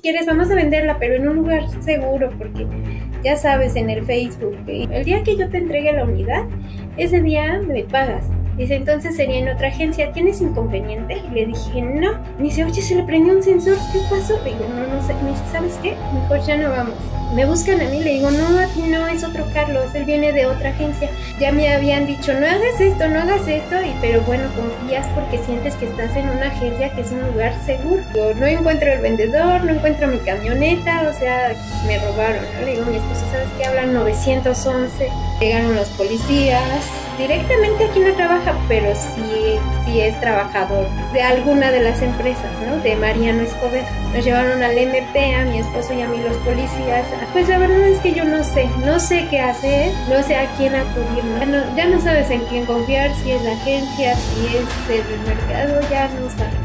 quieres vamos a venderla, pero en un lugar seguro, porque ya sabes, en el Facebook, el día que yo te entregue la unidad, ese día me pagas. Dice, entonces sería en otra agencia, ¿tienes inconveniente? Y le dije, no. Dice, oye, se le prendió un sensor, ¿qué pasó? Le digo, no, no sé. Me dice, ¿sabes qué? Mejor ya no vamos. Me buscan a mí, le digo, no, aquí no, es otro Carlos, él viene de otra agencia. Ya me habían dicho, no hagas esto, no hagas esto, y pero bueno, confías porque sientes que estás en una agencia que es un lugar seguro. Yo no encuentro el vendedor, no encuentro mi camioneta, o sea, me robaron, ¿no? Le digo, mi esposo, ¿sabes qué? Hablan 911, llegaron los policías, directamente aquí no trabaja, pero sí, sí es trabajador de alguna de las empresas, ¿no? De Mariano Escobedo. Nos llevaron al MP, a mi esposo y a mí los policías. Pues la verdad es que yo no sé, no sé qué hacer, no sé a quién acudir, ya no, ya no sabes en quién confiar, si es la agencia, si es el mercado, ya no sabes.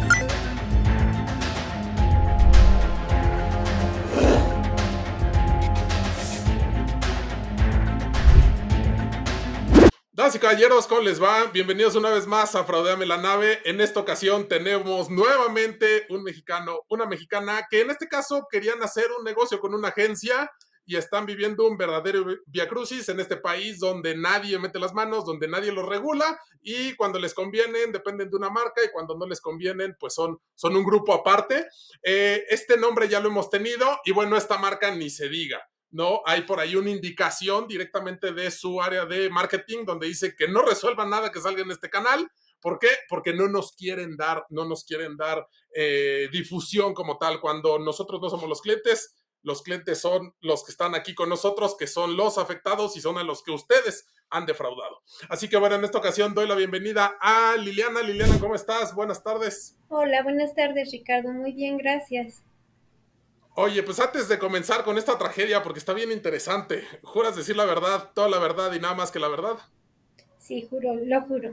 Damas y caballeros, ¿cómo les va? Bienvenidos una vez más a Fraudeame la nave. En esta ocasión tenemos nuevamente un mexicano, una mexicana que en este caso querían hacer un negocio con una agencia y están viviendo un verdadero viacrucis en este país donde nadie mete las manos, donde nadie los regula y cuando les convienen dependen de una marca y cuando no les convienen pues son, son un grupo aparte. Eh, este nombre ya lo hemos tenido y bueno, esta marca ni se diga. ¿No? Hay por ahí una indicación directamente de su área de marketing donde dice que no resuelva nada que salga en este canal. ¿Por qué? Porque no nos quieren dar, no nos quieren dar eh, difusión como tal. Cuando nosotros no somos los clientes, los clientes son los que están aquí con nosotros, que son los afectados y son a los que ustedes han defraudado. Así que bueno, en esta ocasión doy la bienvenida a Liliana. Liliana, ¿cómo estás? Buenas tardes. Hola, buenas tardes, Ricardo. Muy bien, gracias. Oye, pues antes de comenzar con esta tragedia, porque está bien interesante, ¿juras decir la verdad, toda la verdad y nada más que la verdad? Sí, juro, lo juro.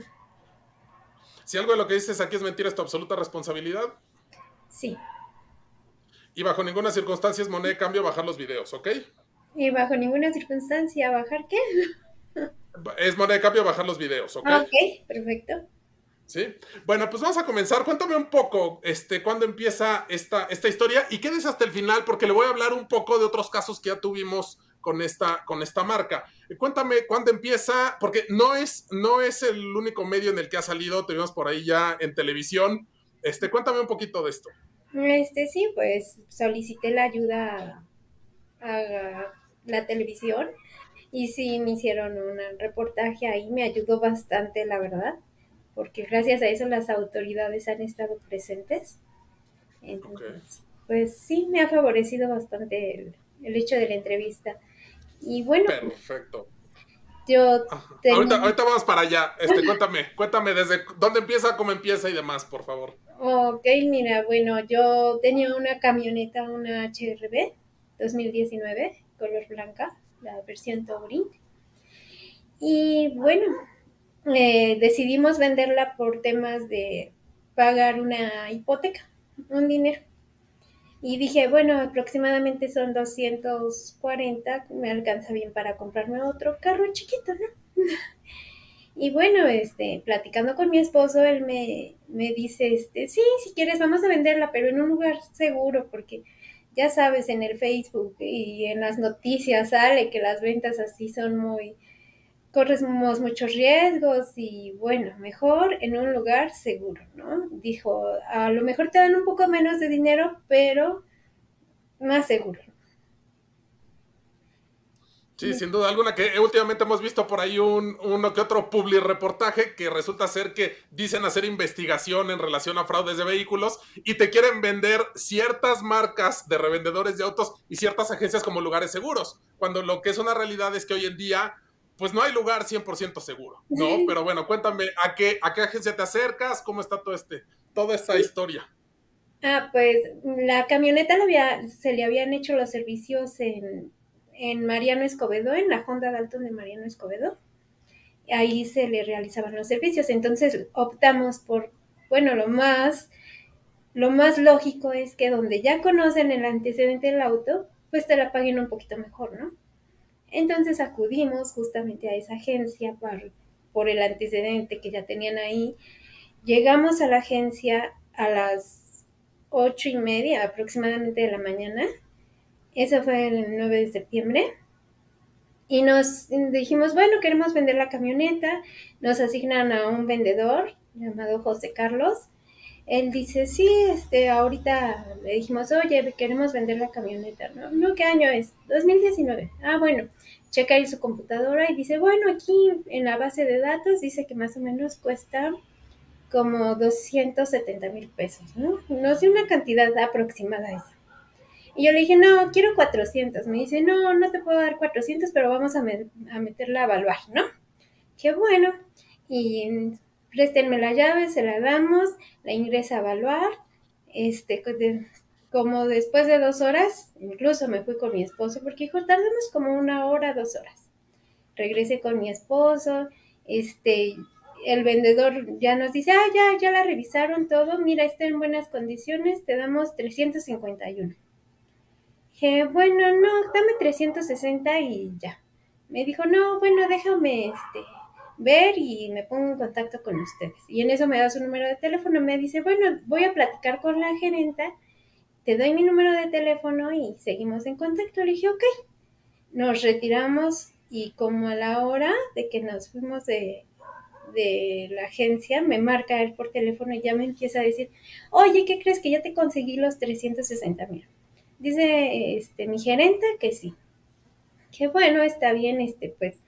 Si algo de lo que dices aquí es mentira, ¿es tu absoluta responsabilidad? Sí. Y bajo ninguna circunstancia es moneda de cambio bajar los videos, ¿ok? Y bajo ninguna circunstancia, ¿bajar qué? es moneda de cambio bajar los videos, ¿ok? Ok, perfecto. Sí. Bueno, pues vamos a comenzar. Cuéntame un poco, este, cuándo empieza esta, esta historia y quédese hasta el final porque le voy a hablar un poco de otros casos que ya tuvimos con esta, con esta marca. Cuéntame cuándo empieza, porque no es, no es el único medio en el que ha salido, te vimos por ahí ya en televisión. Este, cuéntame un poquito de esto. Este, sí, pues solicité la ayuda a, la televisión y sí me hicieron un reportaje ahí, me ayudó bastante, la verdad porque gracias a eso las autoridades han estado presentes. Entonces, pues sí, me ha favorecido bastante el, hecho de la entrevista. Y bueno. Perfecto. Yo ahorita, vamos para allá. Este, cuéntame, cuéntame desde dónde empieza, cómo empieza y demás, por favor. Ok, mira, bueno, yo tenía una camioneta, una HRB 2019, color blanca, la versión Touring. Y bueno, eh, decidimos venderla por temas de pagar una hipoteca, un dinero. Y dije, bueno, aproximadamente son 240, me alcanza bien para comprarme otro carro chiquito, ¿no? y bueno, este, platicando con mi esposo, él me, me dice, este, sí, si quieres vamos a venderla, pero en un lugar seguro, porque ya sabes, en el Facebook y en las noticias sale que las ventas así son muy, corremos muchos riesgos y bueno, mejor en un lugar seguro, ¿no? Dijo, a lo mejor te dan un poco menos de dinero, pero más seguro. Sí, sin duda alguna, que últimamente hemos visto por ahí un, uno que otro public reportaje que resulta ser que dicen hacer investigación en relación a fraudes de vehículos y te quieren vender ciertas marcas de revendedores de autos y ciertas agencias como lugares seguros, cuando lo que es una realidad es que hoy en día pues no hay lugar 100% seguro, ¿no? Pero bueno, cuéntame, ¿a qué, ¿a qué agencia te acercas? ¿Cómo está todo este, toda esta historia? Ah, pues la camioneta había, se le habían hecho los servicios en, en Mariano Escobedo, en la Honda Dalton de Mariano Escobedo. Ahí se le realizaban los servicios. Entonces optamos por, bueno, lo más, lo más lógico es que donde ya conocen el antecedente del auto, pues te la paguen un poquito mejor, ¿no? Entonces acudimos justamente a esa agencia por, el antecedente que ya tenían ahí. Llegamos a la agencia a las ocho y media aproximadamente de la mañana. Eso fue el 9 de septiembre. Y nos dijimos, bueno, queremos vender la camioneta. Nos asignan a un vendedor llamado José Carlos. Él dice, sí, este, ahorita le dijimos, oye, queremos vender la camioneta, ¿no? No, ¿qué año es? 2019. Ah, bueno, checa ahí su computadora y dice, bueno, aquí en la base de datos dice que más o menos cuesta como 270 mil pesos, ¿no? No sé una cantidad aproximada esa. Y yo le dije, no, quiero 400. Me dice, no, no te puedo dar 400, pero vamos a, a meterla a evaluar, ¿no? Qué bueno. Y préstenme la llave, se la damos, la ingresa a evaluar. Este, como después de dos horas, incluso me fui con mi esposo, porque dijo, tardamos como una hora, dos horas. Regresé con mi esposo, este, el vendedor ya nos dice, ah, ya, ya la revisaron todo, mira, está en buenas condiciones, te damos 351. Dije, bueno, no, dame 360 y ya. Me dijo, no, bueno, déjame este, ver y me pongo en contacto con ustedes. Y en eso me da su número de teléfono, me dice, bueno, voy a platicar con la gerenta, te doy mi número de teléfono y seguimos en contacto. Le dije, ok. Nos retiramos y como a la hora de que nos fuimos de, de la agencia, me marca él por teléfono y ya me empieza a decir, oye, ¿qué crees que ya te conseguí los 360 mil? Dice este, mi gerente que sí. Que bueno, está bien, este, pues,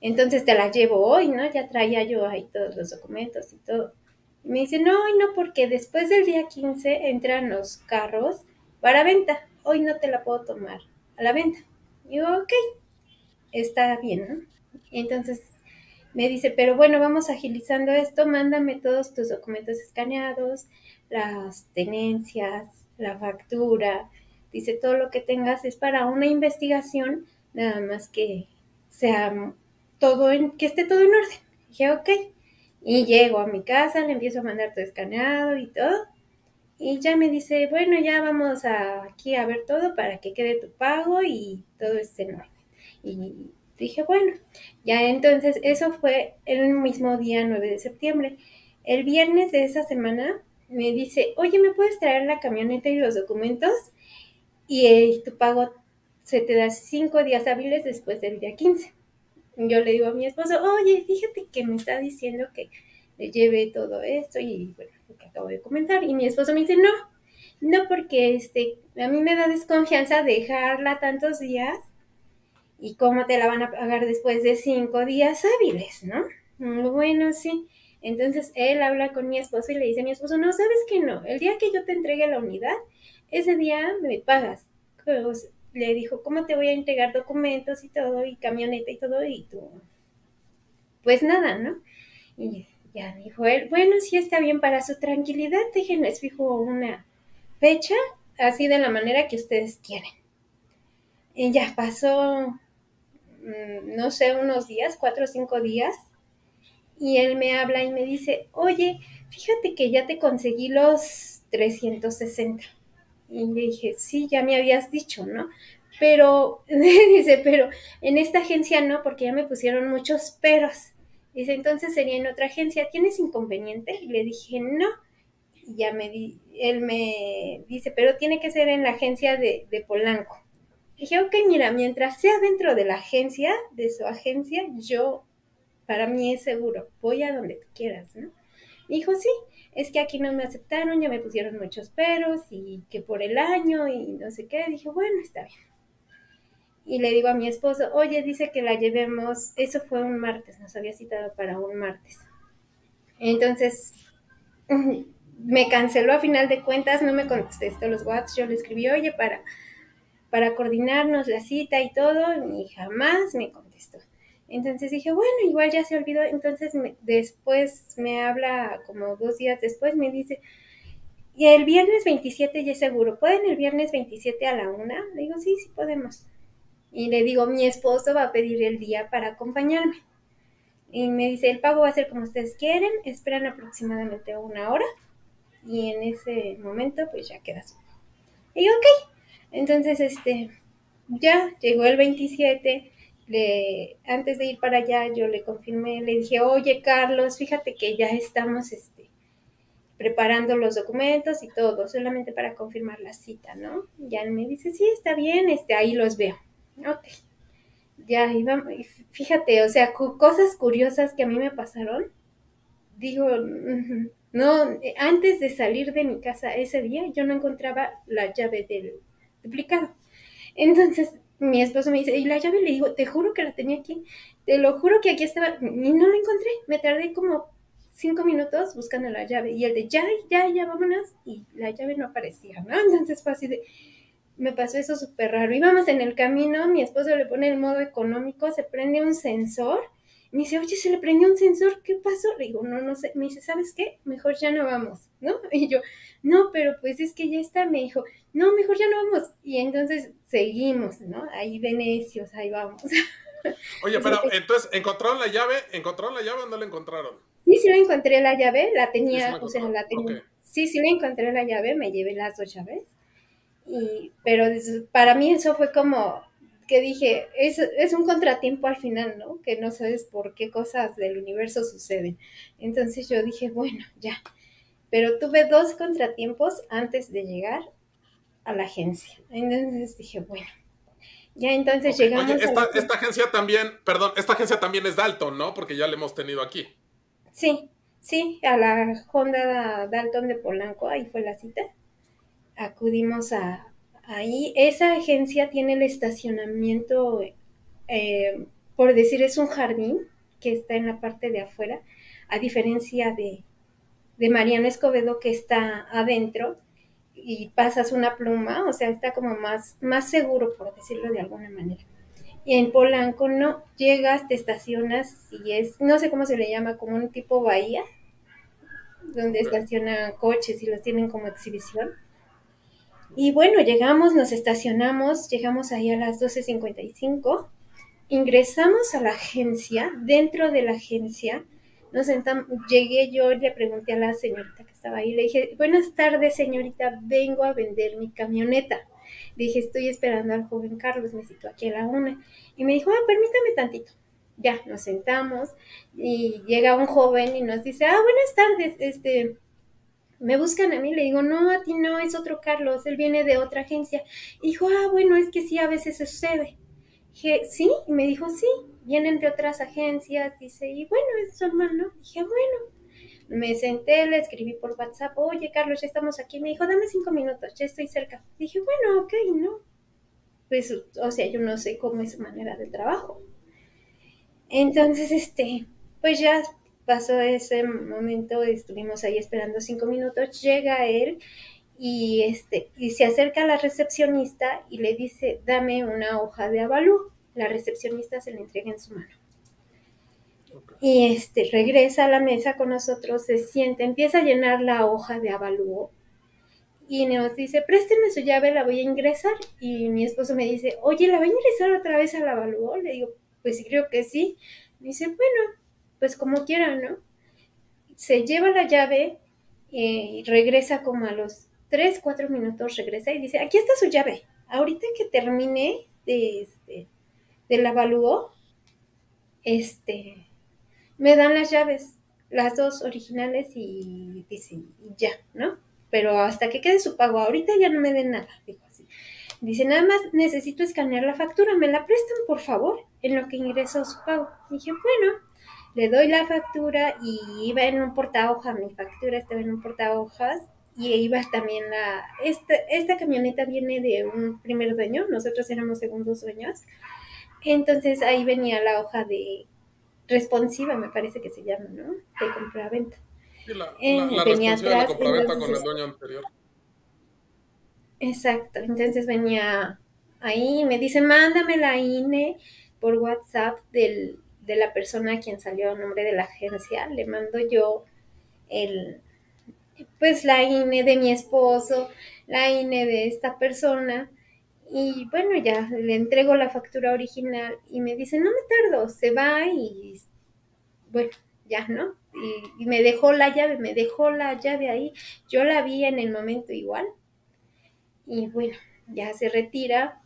entonces te la llevo hoy, ¿no? Ya traía yo ahí todos los documentos y todo. Me dice, no, hoy no, porque después del día 15 entran los carros para venta. Hoy no te la puedo tomar a la venta. Y yo, ok, está bien, ¿no? Entonces me dice, pero bueno, vamos agilizando esto, mándame todos tus documentos escaneados, las tenencias, la factura, dice, todo lo que tengas es para una investigación, nada más que sea todo en, que esté todo en orden. dije, ok. Y llego a mi casa, le empiezo a mandar todo escaneado y todo. Y ya me dice, bueno, ya vamos a, aquí a ver todo para que quede tu pago y todo esté en orden. Y dije, bueno, ya entonces eso fue el mismo día 9 de septiembre. El viernes de esa semana me dice, oye, ¿me puedes traer la camioneta y los documentos? Y eh, tu pago se te da cinco días hábiles después del día 15. Yo le digo a mi esposo, oye, fíjate que me está diciendo que le lleve todo esto y bueno, lo que acabo de comentar. Y mi esposo me dice, no, no porque este, a mí me da desconfianza dejarla tantos días ¿Y cómo te la van a pagar después de cinco días hábiles, no? Mm, bueno, sí. Entonces él habla con mi esposo y le dice a mi esposo, no, sabes que no, el día que yo te entregue la unidad, ese día me pagas. Pues, le dijo, ¿cómo te voy a entregar documentos y todo, y camioneta y todo? Y tú, pues nada, ¿no? Y ya dijo él, bueno, sí está bien para su tranquilidad, déjenles fijo una fecha, así de la manera que ustedes quieren. Y ya pasó Mm, no sé, unos días, cuatro o cinco días, y él me habla y me dice, oye, fíjate que ya te conseguí los 360. Y le dije, sí, ya me habías dicho, ¿no? Pero, dice, pero en esta agencia no, porque ya me pusieron muchos peros. Dice, entonces sería en otra agencia, ¿tienes inconveniente? Y le dije, no. Y ya me di, él me dice, pero tiene que ser en la agencia de, de Polanco. Dije, ok, mira, mientras sea dentro de la agencia, de su agencia, yo, para mí es seguro, voy a donde tú quieras, ¿no? Dijo, sí, es que aquí no me aceptaron, ya me pusieron muchos peros y que por el año y no sé qué. Dije, bueno, está bien. Y le digo a mi esposo, oye, dice que la llevemos, eso fue un martes, nos había citado para un martes. Entonces, me canceló a final de cuentas, no me contestó los WhatsApp, yo le escribí, oye, para para coordinarnos la cita y todo, y jamás me contestó. Entonces dije, bueno, igual ya se olvidó. Entonces después me habla, como dos días después, me dice, y el viernes 27 ya seguro, ¿pueden el viernes 27 a la una? Le digo, sí, sí podemos. Y le digo, mi esposo va a pedir el día para acompañarme. Y me dice, el pago va a ser como ustedes quieren, esperan aproximadamente una hora. Y en ese momento, pues ya queda Y yo, ok, entonces, este, ya llegó el 27, antes de ir para allá yo le confirmé, le dije, oye Carlos, fíjate que ya estamos, este, preparando los documentos y todo, solamente para confirmar la cita, ¿no? Ya me dice, sí, está bien, este, ahí los veo. Ok. Ya, iba, fíjate, o sea, cosas curiosas que a mí me pasaron. Digo, no, antes de salir de mi casa ese día, yo no encontraba la llave del duplicado. Entonces, mi esposo me dice, ¿y la llave? Le digo, te juro que la tenía aquí, te lo juro que aquí estaba, y no la encontré. Me tardé como cinco minutos buscando la llave y el de ya, ya, ya, vámonos y la llave no aparecía, ¿no? Entonces fue me pasó eso súper raro. Íbamos en el camino, mi esposo le pone el modo económico, se prende un sensor, me dice, oye, se le prendió un sensor, ¿qué pasó? Le digo, no, no sé, me dice, ¿sabes qué? Mejor ya no vamos, ¿no? Y yo, no, pero pues es que ya está, me dijo, no, mejor ya no vamos. Y entonces seguimos, ¿no? Ahí de necios, ahí vamos. Oye, pero entonces, ¿encontraron la llave? ¿Encontraron la llave o no la encontraron? Sí, sí la encontré la llave, la tenía, o sea, la tenía. Sí, sí la encontré la llave, me llevé las dos llaves. Y, pero para mí eso fue como que dije, es, es un contratiempo al final, ¿no? Que no sabes por qué cosas del universo suceden. Entonces yo dije, bueno, ya. Pero tuve dos contratiempos antes de llegar a la agencia. Entonces dije, bueno, ya entonces llegamos. Oye, esta, esta agencia también, perdón, esta agencia también es Dalton, ¿no? Porque ya la hemos tenido aquí. Sí, sí, a la Honda Dalton de Polanco, ahí fue la cita. Acudimos a ahí. Esa agencia tiene el estacionamiento, eh, por decir, es un jardín que está en la parte de afuera, a diferencia de, de Mariano Escobedo que está adentro y pasas una pluma, o sea, está como más, más seguro, por decirlo de alguna manera. Y en Polanco no, llegas, te estacionas y es, no sé cómo se le llama, como un tipo bahía, donde estacionan coches y los tienen como exhibición. Y bueno, llegamos, nos estacionamos, llegamos ahí a las 12.55, ingresamos a la agencia, dentro de la agencia, nos sentamos, llegué yo, le pregunté a la señorita que estaba ahí, le dije, buenas tardes señorita, vengo a vender mi camioneta. Dije, estoy esperando al joven Carlos, me citó aquí a la una. Y me dijo, ah, permítame tantito. Ya, nos sentamos y llega un joven y nos dice, ah, buenas tardes, este, me buscan a mí, le digo, no, a ti no, es otro Carlos, él viene de otra agencia. Y dijo, ah, bueno, es que sí, a veces sucede. Dije, sí, y me dijo, sí, vienen de otras agencias, dice, y bueno, es normal, ¿no? Dije, bueno, me senté, le escribí por WhatsApp, oye Carlos, ya estamos aquí. Me dijo, dame cinco minutos, ya estoy cerca. Dije, bueno, ok, ¿no? Pues, o sea, yo no sé cómo es su manera de trabajo. Entonces, este, pues ya pasó ese momento, estuvimos ahí esperando cinco minutos, llega él y, este, y se acerca a la recepcionista y le dice, dame una hoja de avalú. La recepcionista se le entrega en su mano. Y este, regresa a la mesa con nosotros, se siente, empieza a llenar la hoja de avalúo y nos dice, présteme su llave, la voy a ingresar. Y mi esposo me dice, oye, ¿la voy a ingresar otra vez al avalúo? Le digo, pues creo que sí. Me dice, bueno, pues como quiera, ¿no? Se lleva la llave y regresa como a los 3, 4 minutos, regresa y dice, aquí está su llave. Ahorita que termine de este, del avalúo, este, me dan las llaves, las dos originales y dicen, ya, ¿no? Pero hasta que quede su pago, ahorita ya no me den nada, dijo así. Dice, nada más necesito escanear la factura, ¿me la prestan, por favor? En lo que ingreso su pago. dije, bueno, le doy la factura y iba en un portahoja, mi factura estaba en un portahojas y iba también la... Esta, esta camioneta viene de un primer dueño, nosotros éramos segundos dueños. Entonces ahí venía la hoja de responsiva, me parece que se llama, ¿no? De compra-venta. Sí, la, eh, venía atrás, de la compraventa con el dueño anterior. Exacto, entonces venía ahí, me dice, mándame la INE por WhatsApp del, de la persona a quien salió a nombre de la agencia, le mando yo el, pues la INE de mi esposo, la INE de esta persona, y bueno, ya le entrego la factura original y me dice, no me tardo, se va y bueno, ya, ¿no? Y, me dejó la llave, me dejó la llave ahí. Yo la vi en el momento igual. Y bueno, ya se retira.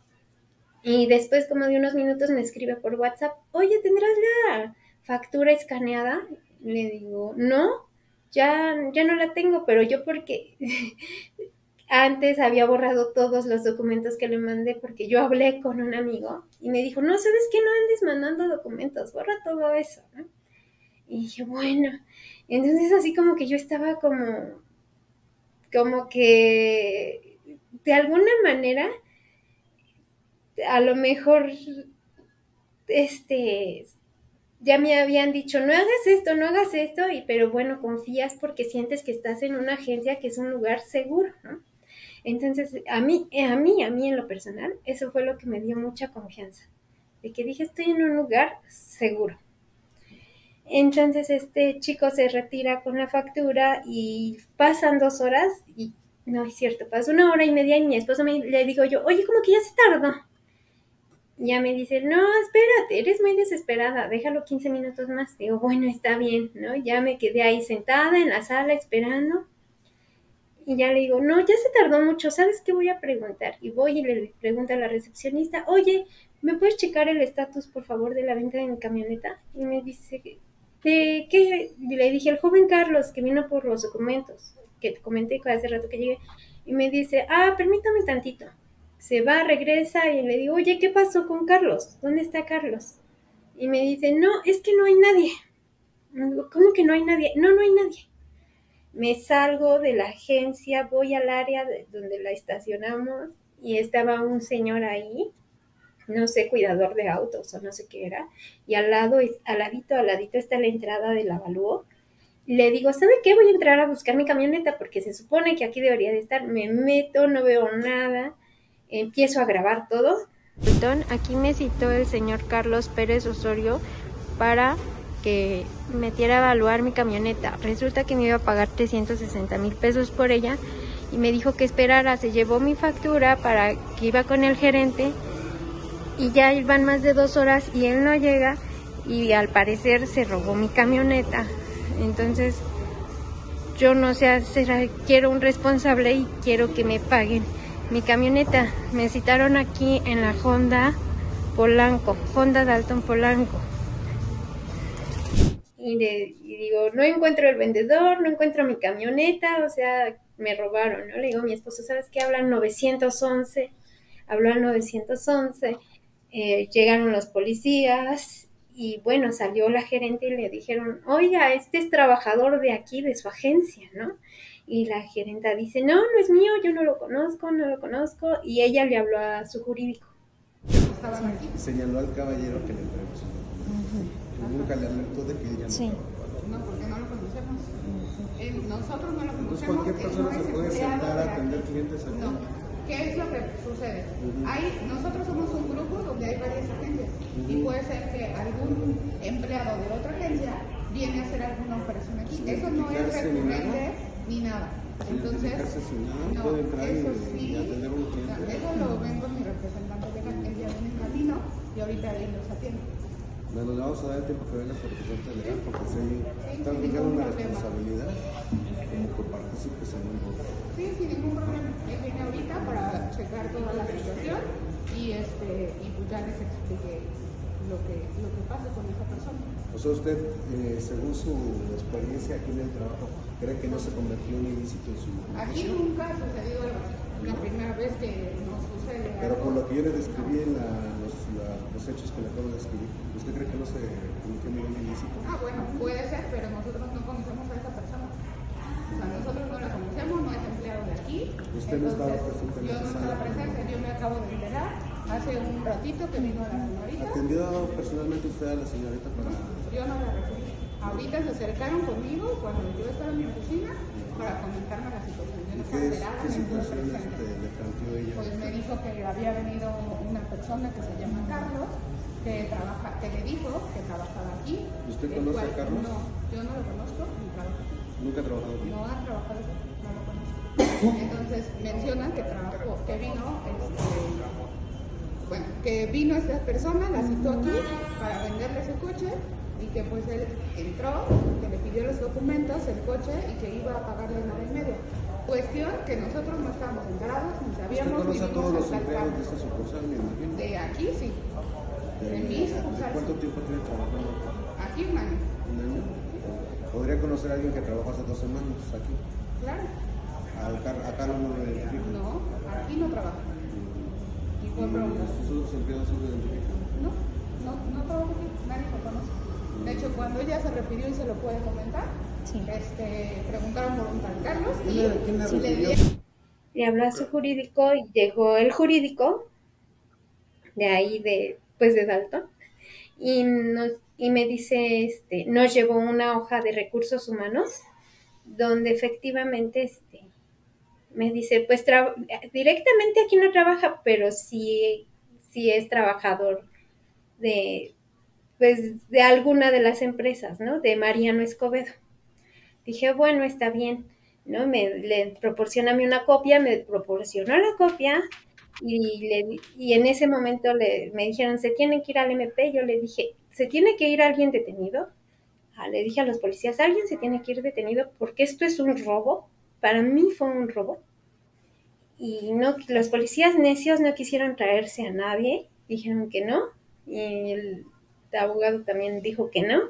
Y después, como de unos minutos, me escribe por WhatsApp, oye, ¿tendrás la factura escaneada? Le digo, no, ya, ya no la tengo, pero yo porque antes había borrado todos los documentos que le mandé porque yo hablé con un amigo y me dijo, no, ¿sabes qué? No andes mandando documentos, borra todo eso. Y dije, bueno, entonces así como que yo estaba como, como que de alguna manera, a lo mejor, este, ya me habían dicho, no hagas esto, no hagas esto, y pero bueno, confías porque sientes que estás en una agencia que es un lugar seguro, ¿no? Entonces, a mí, a mí, a mí en lo personal, eso fue lo que me dio mucha confianza, de que dije, estoy en un lugar seguro. Entonces, este chico se retira con la factura y pasan dos horas y no es cierto, pasa una hora y media y mi esposo me le digo yo, oye, como que ya se tardó. Ya me dice, no, espérate, eres muy desesperada, déjalo 15 minutos más. Digo, bueno, está bien, ¿no? Ya me quedé ahí sentada en la sala esperando y ya le digo, no, ya se tardó mucho, ¿sabes qué voy a preguntar? Y voy y le pregunto a la recepcionista, oye, ¿me puedes checar el estatus, por favor, de la venta de mi camioneta? Y me dice, ¿de qué? Le dije, el joven Carlos, que vino por los documentos, que te comenté hace rato que llegué, y me dice, ah, permítame tantito. Se va, regresa y le digo, oye, ¿qué pasó con Carlos? ¿Dónde está Carlos? Y me dice, no, es que no hay nadie. ¿Cómo que no hay nadie? No, no hay nadie me salgo de la agencia, voy al área donde la estacionamos y estaba un señor ahí, no sé, cuidador de autos o no sé qué era, y al lado, al ladito, al ladito está la entrada del avalúo. Le digo, ¿sabe qué? Voy a entrar a buscar mi camioneta porque se supone que aquí debería de estar. Me meto, no veo nada, empiezo a grabar todo. Aquí me citó el señor Carlos Pérez Osorio para que metiera a evaluar mi camioneta. Resulta que me iba a pagar 360 mil pesos por ella y me dijo que esperara. Se llevó mi factura para que iba con el gerente y ya van más de dos horas y él no llega y al parecer se robó mi camioneta. Entonces yo no sé, hacer, quiero un responsable y quiero que me paguen mi camioneta. Me citaron aquí en la Honda Polanco, Honda Dalton Polanco y, digo, no encuentro el vendedor, no encuentro mi camioneta, o sea, me robaron, ¿no? Le digo a mi esposo, ¿sabes qué? Hablan 911, habló al 911, eh, llegaron los policías y bueno, salió la gerente y le dijeron, oiga, este es trabajador de aquí, de su agencia, ¿no? Y la gerenta dice, no, no es mío, yo no lo conozco, no lo conozco, y ella le habló a su jurídico. Señaló al caballero que le nunca le alertó de que ella sí. no No, porque no lo conocemos. Eh, nosotros no lo conocemos. Entonces cualquier persona se puede sentar a atender clientes aquí. No. ¿Qué es lo que sucede? hay, nosotros somos un grupo donde hay varias agencias y puede ser que algún empleado de otra agencia viene a hacer alguna operación aquí. eso no es recurrente ni nada. Entonces, no, eso sí, eso lo ven con mi representante la agencia en camino y ahorita ahí los atiende. Bueno, le vamos a dar el tiempo que venga su representante legal porque si está aplicando una responsabilidad como que participes en un voto. Sí, sin ningún problema. Él viene ahorita para checar toda la situación y, este, y pues ya les explique lo que, lo que pasa con esa persona. O sea, usted, eh, según su experiencia aquí en el trabajo, ¿cree que no se convirtió en ilícito en su Aquí nunca ha sucedido algo así. La primera vez que nos sucede. Pero por lo que yo le describí en la, los, los hechos que le acabo de describir, ¿Usted cree que no se cometió ningún ilícito? Ah, bueno, puede ser, pero nosotros no conocemos a esa persona. O sea, nosotros no la conocemos, no es empleado de aquí. ¿Usted no estaba presente en Yo no estaba presente, yo me acabo de enterar hace un ratito que vino la señorita. ¿Atendió personalmente usted a la señorita para...? Yo no la recibí. Ahorita se acercaron conmigo cuando yo estaba en mi oficina para comentarme la situación. Yo no ¿Qué, es, ¿Qué situación este, le planteó ella? Pues me dijo que había venido una persona que se llama Carlos que trabaja, que le dijo que trabajaba aquí. ¿Usted conoce a Carlos? No, yo no lo conozco, ni trabajo aquí. ¿Nunca ha trabajado aquí? No ha trabajado aquí, no lo conozco. Entonces mencionan que trabajó, que vino, este, bueno, que vino esta persona, la citó aquí para venderle su coche y que pues él entró, que le pidió los documentos, el coche y que iba a pagarle una vez medio. Cuestión que nosotros no estábamos enterados, ni sabíamos. ¿Usted conoce a todos los empleados de esta sucursal, me imagino? De aquí sí. ¿De, cuánto tiempo tiene trabajando? Aquí un año. ¿Un año? podría conocer a alguien que trabajó hace dos semanas aquí. Claro. Al acá no lo identifico. No, aquí no trabaja. Y preguntar. ¿Sus otros empleados sí lo identifican? No, no, no trabaja aquí, nadie lo conoce. De hecho, cuando ella se refirió y se lo puede comentar, este, preguntaron por un tal Carlos y, ¿Quién le- quién le refirió? habló a su jurídico y llegó el jurídico de ahí de pues de Dalton y nos y me dice este nos llevó una hoja de recursos humanos donde efectivamente este me dice pues directamente aquí no trabaja pero sí sí es trabajador de pues de alguna de las empresas no de Mariano Escobedo dije bueno está bien ¿no? Me le proporciona a mí una copia, me proporcionó la copia y, le, y en ese momento le, me dijeron, se tienen que ir al MP. Yo le dije, ¿se tiene que ir alguien detenido? Ah, le dije a los policías, ¿alguien se tiene que ir detenido? Porque esto es un robo. Para mí fue un robo. Y no, los policías necios no quisieron traerse a nadie, dijeron que no. Y el abogado también dijo que no.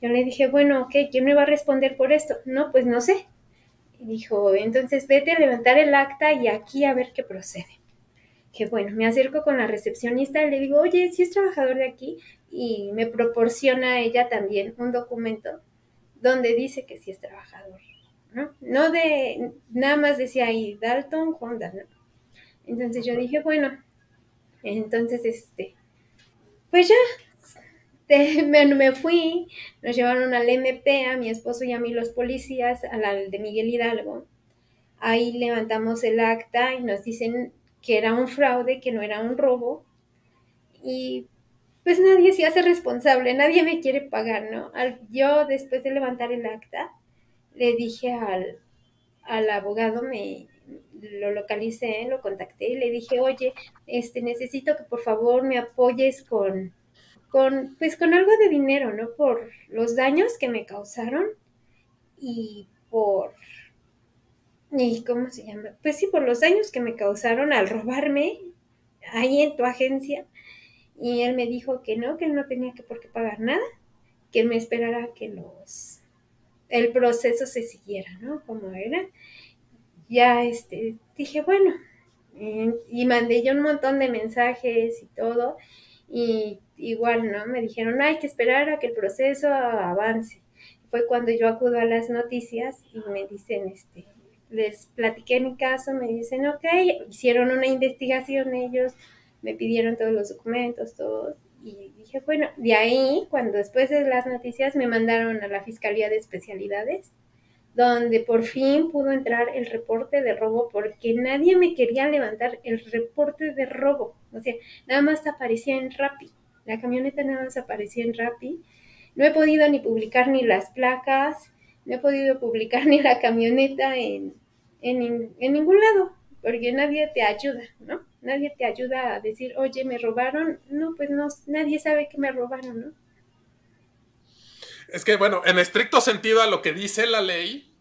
Yo le dije, bueno, ok, ¿quién me va a responder por esto? No, pues no sé. Y dijo, entonces vete a levantar el acta y aquí a ver qué procede. Que bueno, me acerco con la recepcionista y le digo, oye, si es trabajador de aquí, y me proporciona ella también un documento donde dice que sí es trabajador, ¿no? No de, nada más decía ahí, Dalton Honda, ¿no? Entonces yo dije, bueno, entonces este, pues ya, me, me fui, nos llevaron al MP, a mi esposo y a mí los policías, al al de Miguel Hidalgo. Ahí levantamos el acta y nos dicen que era un fraude, que no era un robo. Y pues nadie se hace responsable, nadie me quiere pagar, ¿no? Al- yo después de levantar el acta, le dije al, al abogado, me lo localicé, lo contacté y le dije, oye, este, necesito que por favor me apoyes con, con, pues con algo de dinero, ¿no? Por los daños que me causaron y por, y cómo se llama, pues sí, por los daños que me causaron al robarme ahí en tu agencia. Y él me dijo que no, que él no tenía que por qué pagar nada, que él me esperara que los, el proceso se siguiera, ¿no? Como era. Ya, este, dije, bueno, eh, y mandé yo un montón de mensajes y todo, y igual, ¿no? Me dijeron, hay que esperar a que el proceso avance. Fue cuando yo acudo a las noticias y me dicen, este, les platiqué mi caso, me dicen, ok, hicieron una investigación ellos, me pidieron todos los documentos, todos, y dije, bueno, de ahí, cuando después de las noticias me mandaron a la Fiscalía de Especialidades, donde por fin pudo entrar el reporte de robo porque nadie me quería levantar el reporte de robo. O sea, nada más aparecía en Rappi. La camioneta nada más aparecía en Rappi. No he podido ni publicar ni las placas, no he podido publicar ni la camioneta en, en, ningún lado, porque nadie te ayuda, ¿no? Nadie te ayuda a decir, oye, me robaron. No, pues no, nadie sabe que me robaron, ¿no? Es que, bueno, en estricto sentido a lo que dice la ley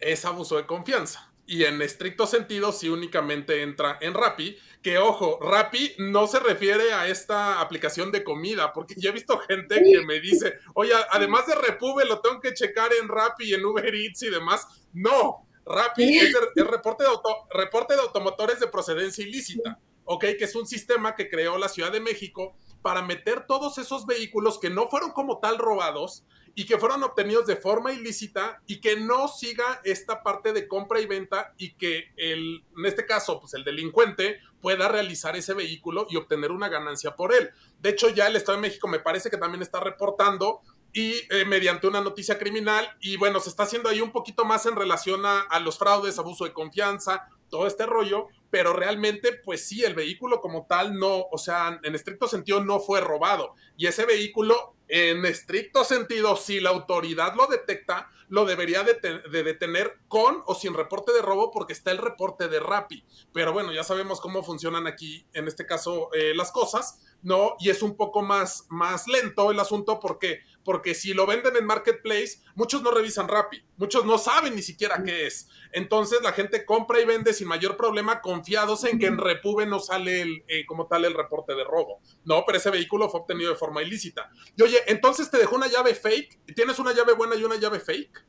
es abuso de confianza. Y en estricto sentido, si únicamente entra en Rappi, que ojo, Rappi no se refiere a esta aplicación de comida, porque ya he visto gente que me dice, oye, además de Repube, lo tengo que checar en Rappi y en Uber Eats y demás. No, Rappi es, es reporte, de auto- reporte de automotores de procedencia ilícita, ¿ok? Que es un sistema que creó la Ciudad de México para meter todos esos vehículos que no fueron como tal robados y que fueron obtenidos de forma ilícita y que no siga esta parte de compra y venta y que el, en este caso, pues el delincuente pueda realizar ese vehículo y obtener una ganancia por él. De hecho, ya el Estado de México me parece que también está reportando y eh, mediante una noticia criminal y bueno, se está haciendo ahí un poquito más en relación a, a los fraudes, abuso de confianza, todo este rollo, pero realmente, pues sí, el vehículo como tal no, o sea, en estricto sentido no fue robado. Y ese vehículo, en estricto sentido, si la autoridad lo detecta, lo debería de, te- de detener con o sin reporte de robo porque está el reporte de Rappi. Pero bueno, ya sabemos cómo funcionan aquí, en este caso, eh, las cosas. ¿no? Y es un poco más, más lento el asunto porque, porque si lo venden en Marketplace, muchos no revisan Rappi, muchos no saben ni siquiera qué es. Entonces la gente compra y vende sin mayor problema confiados en que en Repube no sale el, eh, como tal el reporte de robo, ¿no? Pero ese vehículo fue obtenido de forma ilícita. Y oye, entonces te dejó una llave fake, ¿tienes una llave buena y una llave fake?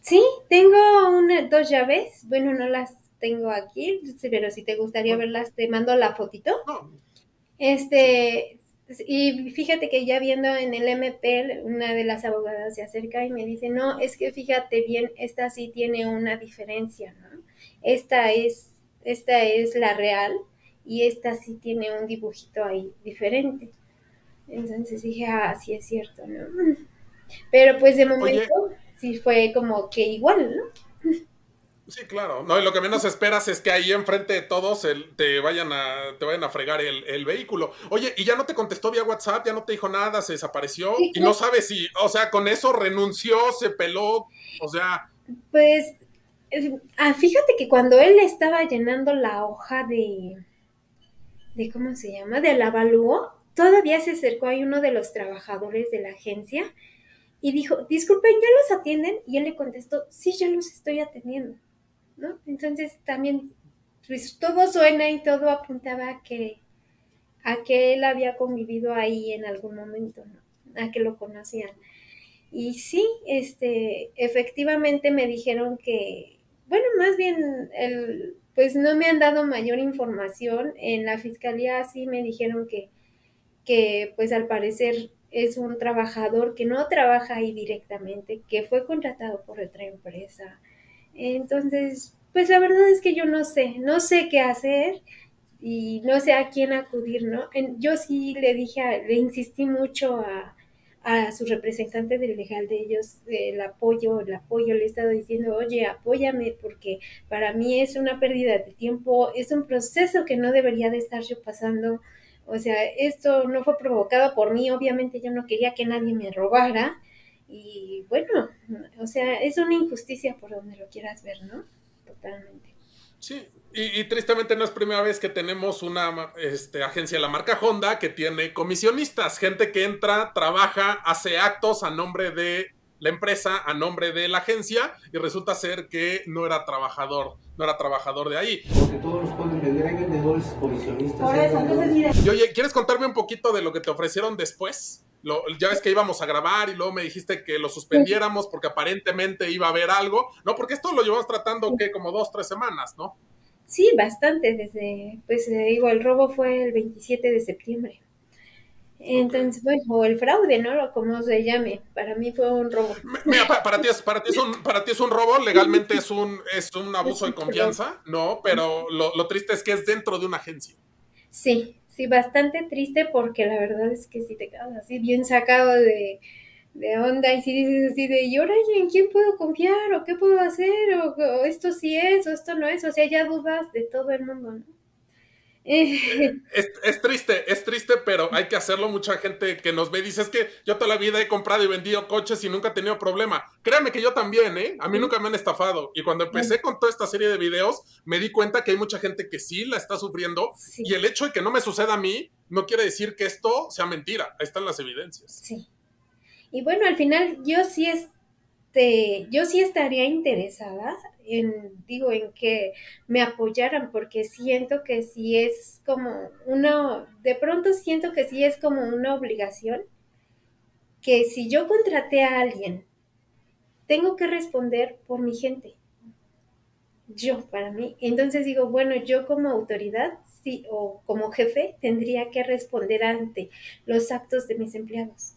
Sí, tengo una, dos llaves, bueno, no las tengo aquí, pero si te gustaría verlas, te mando la fotito. Este, y fíjate que ya viendo en el MP, una de las abogadas se acerca y me dice, no, es que fíjate bien, esta sí tiene una diferencia, ¿no? Esta es, esta es la real y esta sí tiene un dibujito ahí diferente. Entonces dije, ah, sí es cierto, ¿no? Pero pues de momento sí fue como que igual, ¿no? Sí, claro. No, y lo que menos esperas es que ahí enfrente de todos te vayan a, te vayan a fregar el, vehículo. Oye, y ya no te contestó vía WhatsApp, ya no te dijo nada, se desapareció y no sabes si, o sea, con eso renunció, se peló, o sea. Pues, ah, fíjate que cuando él estaba llenando la hoja de, de ¿cómo se llama? De avalúo, todavía se acercó ahí uno de los trabajadores de la agencia y dijo, disculpen, ¿ya los atienden? Y él le contestó, sí, ya los estoy atendiendo. ¿No? Entonces también, pues todo suena y todo apuntaba a que, a que él había convivido ahí en algún momento, ¿no? A que lo conocían. Y sí, este, efectivamente me dijeron que, bueno, más bien, el, pues no me han dado mayor información. En la fiscalía sí me dijeron que, que pues al parecer es un trabajador que no trabaja ahí directamente, que fue contratado por otra empresa, entonces, pues la verdad es que yo no sé, no sé qué hacer y no sé a quién acudir, ¿no? yo sí le dije, le insistí mucho a, a su representante del legal de ellos el apoyo, el apoyo, le he estado diciendo, oye, apóyame porque para mí es una pérdida de tiempo, es un proceso que no debería de estar yo pasando, o sea, esto no fue provocado por mí, obviamente yo no quería que nadie me robara, y bueno, o sea, es una injusticia por donde lo quieras ver, ¿no? Totalmente. Sí, y, tristemente no es primera vez que tenemos una este, agencia de la marca Honda que tiene comisionistas, gente que entra, trabaja, hace actos a nombre de la empresa, a nombre de la agencia, y resulta ser que no era trabajador, no era trabajador de ahí. Porque todos los pueden vender, hay vendedores comisionistas. Por eso, entonces Y oye, ¿quieres contarme un poquito de lo que te ofrecieron después? Ya ves que íbamos a grabar y luego me dijiste que lo suspendiéramos porque aparentemente iba a haber algo, ¿no? Porque esto lo llevamos tratando, que Como dos, tres semanas, ¿no? Sí, bastante, desde, pues eh, digo, el robo fue el 27 de septiembre. Entonces, bueno, o el fraude, ¿no? Como se llame, para mí fue un robo. Mira, para, ti, es, para, ti, es un, para ti es un robo, legalmente es un, es un abuso de confianza, ¿no? Pero lo, lo triste es que es dentro de una agencia. Sí, sí, bastante triste porque la verdad es que si te quedas así bien sacado de, de onda y si dices así de, ¿y en quién puedo confiar? ¿O qué puedo hacer? O, o, esto sí es, o esto no es, o sea, ya dudas de todo el mundo, ¿no? es, triste, es triste, pero hay que hacerlo. Mucha gente que nos ve dice, es que yo toda la vida he comprado y vendido coches y nunca he tenido problema. Créanme que yo también, ¿eh? A mí nunca me han estafado. Y cuando empecé con toda esta serie de videos, me di cuenta que hay mucha gente que sí la está sufriendo. Y el hecho de que no me suceda a mí, no quiere decir que esto sea mentira. Ahí están las evidencias. Sí. Y bueno, al final yo sí es este, yo sí estaría interesada en, digo, en que me apoyaran, porque siento que sí es como una, de pronto siento que sí es como una obligación, que si yo contraté a alguien, tengo que responder por mi gente. Yo, para mí. Entonces digo, bueno, yo como autoridad, sí, o como jefe, tendría que responder ante los actos de mis empleados.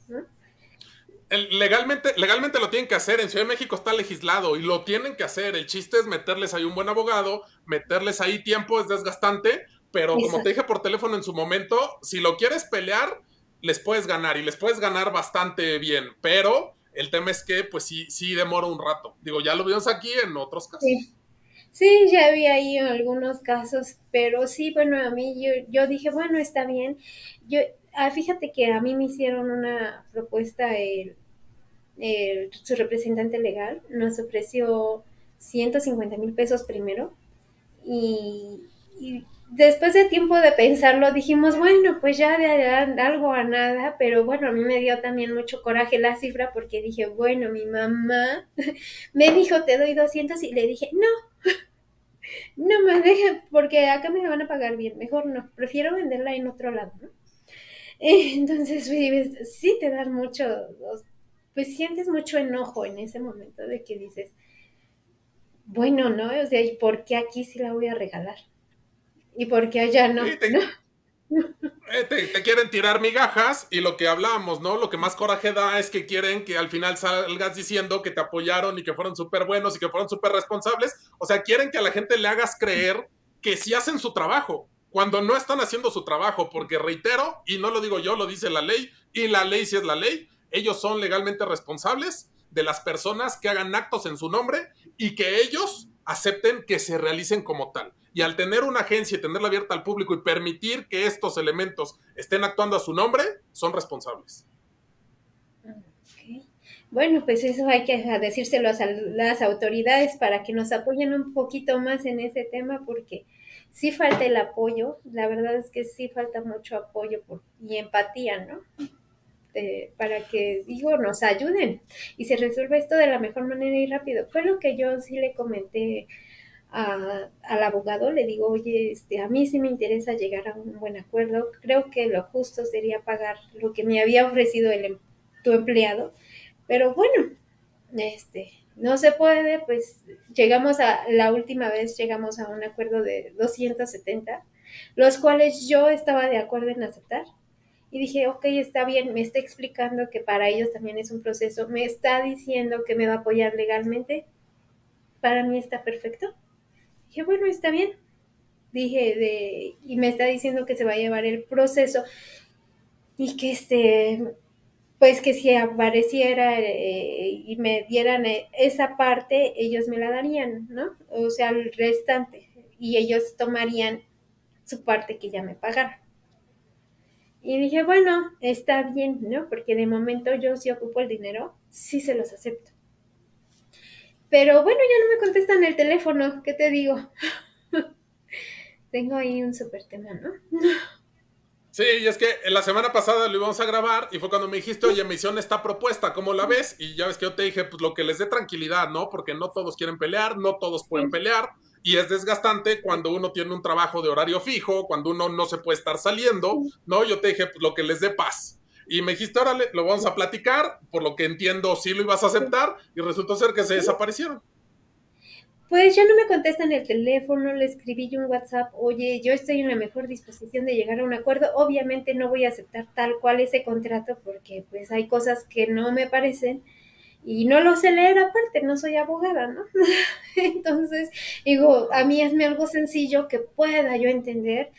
Legalmente, legalmente lo tienen que hacer. En Ciudad de México está legislado y lo tienen que hacer. El chiste es meterles ahí un buen abogado, meterles ahí tiempo, es desgastante, pero como te dije por teléfono en su momento, si lo quieres pelear, les puedes ganar y les puedes ganar bastante bien, pero el tema es que pues sí, sí demora un rato. Digo, ya lo vimos aquí en otros casos. Sí. ya había ahí algunos casos, pero sí, bueno, a mí yo, yo dije, bueno, está bien. Yo, Ah, fíjate que a mí me hicieron una propuesta, el, su representante legal nos ofreció 150 mil pesos primero y, después de tiempo de pensarlo, dijimos, bueno, pues ya de algo a nada, pero bueno, a mí me dio también mucho coraje la cifra porque dije, bueno, mi mamá me dijo, te doy 200 y le dije, no, no me dejen, porque acá me la van a pagar bien, mejor no, prefiero venderla en otro lado, ¿no? Entonces, sí te dan mucho, pues sientes mucho enojo en ese momento de que dices, bueno, ¿no? O sea, ¿y por qué aquí sí la voy a regalar? ¿Y por qué allá no? Eh, te, quieren tirar migajas y lo que hablábamos, ¿no? Lo que más coraje da es que quieren que al final salgas diciendo que te apoyaron y que fueron súper buenos y que fueron súper responsables. O sea, quieren que a la gente le hagas creer que sí hacen su trabajo, cuando no están haciendo su trabajo, porque reitero, y no lo digo yo, lo dice la ley, y la ley sí es la ley, ellos son legalmente responsables de las personas que hagan actos en su nombre y que ellos acepten que se realicen como tal. Y al tener una agencia y tenerla abierta al público y permitir que estos elementos estén actuando a su nombre, son responsables. Bueno, pues eso hay que decírselo a las autoridades para que nos apoyen un poquito más en ese tema porque sí falta el apoyo, la verdad es que sí falta mucho apoyo y empatía, ¿no? para que, digo, nos ayuden y se resuelva esto de la mejor manera y rápido. Fue lo que yo sí le comenté a, al abogado, le digo, oye, este, a mí sí me interesa llegar a un buen acuerdo, creo que lo justo sería pagar lo que me había ofrecido el, em, tu empleado, pero bueno, este, no se puede, pues llegamos a, la última vez llegamos a un acuerdo de 270, los cuales yo estaba de acuerdo en aceptar y dije, ok, está bien, me está explicando que para ellos también es un proceso, me está diciendo que me va a apoyar legalmente, para mí está perfecto. Dije, bueno, está bien. Dije, de, y me está diciendo que se va a llevar el proceso y que este, pues que si apareciera eh, y me dieran eh, esa parte, ellos me la darían, ¿no? O sea, el restante, y ellos tomarían su parte que ya me pagaron. Y dije, bueno, está bien, ¿no? Porque de momento yo si ocupo el dinero, sí se los acepto. Pero bueno, ya no me contestan el teléfono, ¿qué te digo? Tengo ahí un súper tema, ¿no? Sí, y es que la semana pasada lo íbamos a grabar y fue cuando me dijiste, oye, misión está propuesta, ¿cómo la ves? Y ya ves que yo te dije, pues lo que les dé tranquilidad, ¿no? Porque no todos quieren pelear, no todos pueden pelear y es desgastante cuando uno tiene un trabajo de horario fijo, cuando uno no se puede estar saliendo, ¿no? Yo te dije, pues lo que les dé paz. Y me dijiste, órale, lo vamos a platicar, por lo que entiendo, sí lo ibas a aceptar, y resultó ser que se desaparecieron. Pues ya no me contestan el teléfono, le escribí yo un WhatsApp, oye, yo estoy en la mejor disposición de llegar a un acuerdo, obviamente no voy a aceptar tal cual ese contrato porque pues hay cosas que no me parecen y no lo sé leer aparte, no soy abogada, ¿no? Entonces, digo, a mí es algo sencillo que pueda yo entender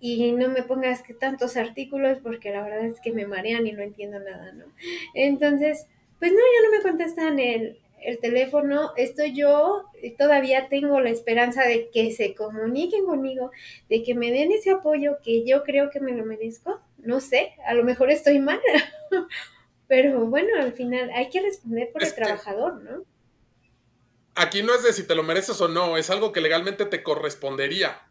y no me pongas que tantos artículos porque la verdad es que me marean y no entiendo nada, ¿no? Entonces, pues no, ya no me contestan el, el teléfono, estoy yo, todavía tengo la esperanza de que se comuniquen conmigo, de que me den ese apoyo que yo creo que me lo merezco. No sé, a lo mejor estoy mal, pero bueno, al final hay que responder por el trabajador, ¿no? Aquí no es de si te lo mereces o no, es algo que legalmente te correspondería.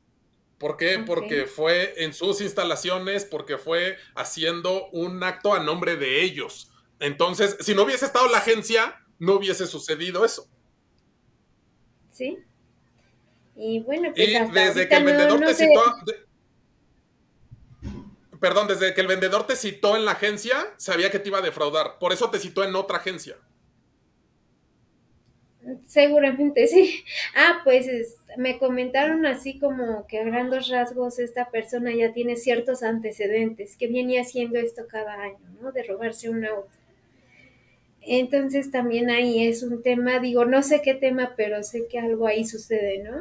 ¿Por qué? Porque fue en sus instalaciones, porque fue haciendo un acto a nombre de ellos. Entonces, si no hubiese estado la agencia, no hubiese sucedido eso. Sí. Y bueno, pues y desde que el vendedor te citó. perdón, desde que el vendedor te citó en la agencia, sabía que te iba a defraudar. Por eso te citó en otra agencia. Seguramente sí. Ah, pues me comentaron así como que a grandes rasgos esta persona ya tiene ciertos antecedentes, que viene haciendo esto cada año, ¿no? De robarse un auto. Entonces también ahí es un tema, digo, no sé qué tema, pero sé que algo ahí sucede, ¿no?